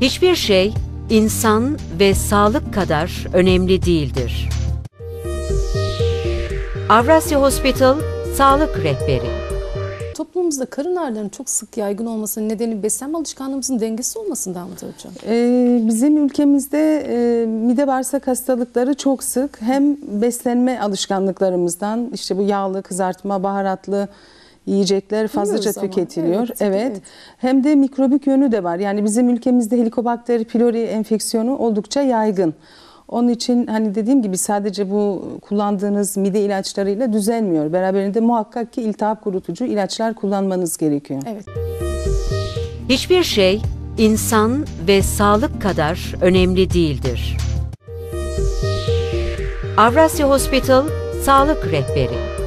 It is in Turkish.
Hiçbir şey insan ve sağlık kadar önemli değildir. Avrasya Hospital Sağlık Rehberi Toplumumuzda karın ağrılarının çok sık yaygın olmasının nedeni beslenme alışkanlığımızın dengesiz olmasından mıdır hocam? Ee, bizim ülkemizde e, mide bağırsak hastalıkları çok sık. Hem beslenme alışkanlıklarımızdan işte bu yağlı, kızartma, baharatlı yiyecekler fazlaca Biliyoruz ama, tüketiliyor. evet, Evet, evet. Hem de mikrobik yönü de var. Yani bizim ülkemizde Helicobacter pylori enfeksiyonu oldukça yaygın. Onun için hani dediğim gibi sadece bu kullandığınız mide ilaçlarıyla düzelmiyor. Beraberinde muhakkak ki iltihap kurutucu ilaçlar kullanmanız gerekiyor. Evet. Hiçbir şey insan ve sağlık kadar önemli değildir. Avrasya Hospital Sağlık Rehberi